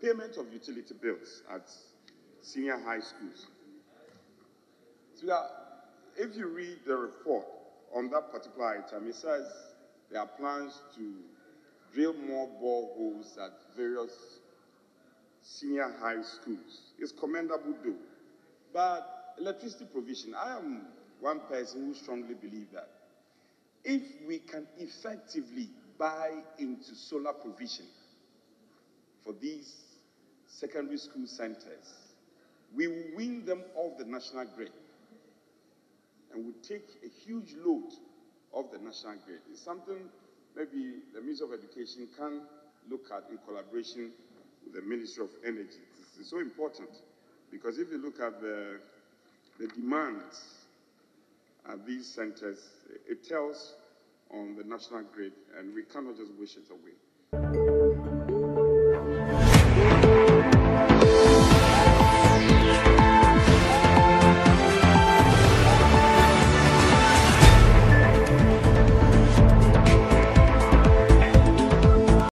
payment of utility bills at senior high schools. So if you read the report on that particular item, it says there are plans to drill more boreholes at various senior high schools. It's commendable though. But electricity provision, I am one person who strongly believe that if we can effectively buy into solar provision for these secondary school centers, we will win them off the national grid and we take a huge load off the national grid. It's something maybe the Ministry of Education can look at in collaboration with the Ministry of Energy. It's so important because if you look at the, the demands at these centers, it tells on the national grid and we cannot just wish it away.